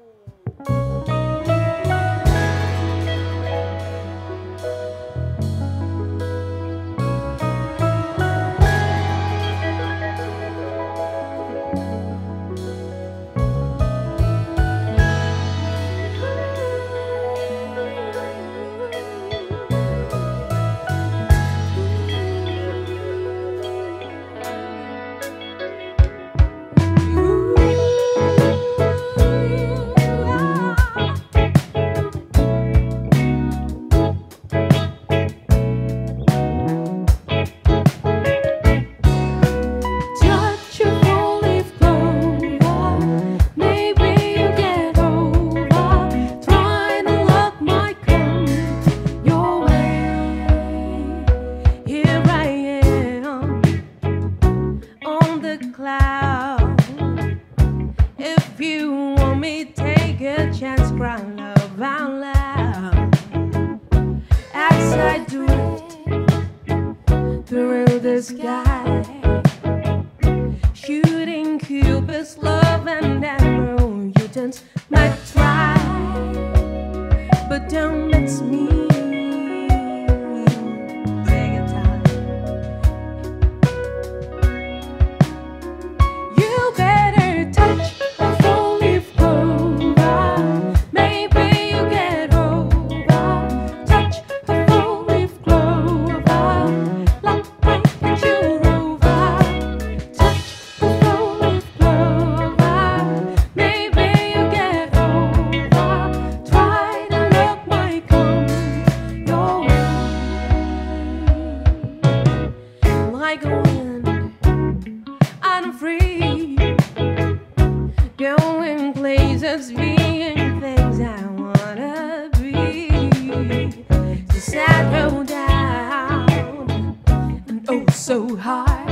Oh. cloud. If you want me, take a chance, cry love out loud. As I drift through the sky, shooting Cupid's love and arrow, you might try, but don't miss me. Going places, being things I wanna be. So a sad road down, and oh so high.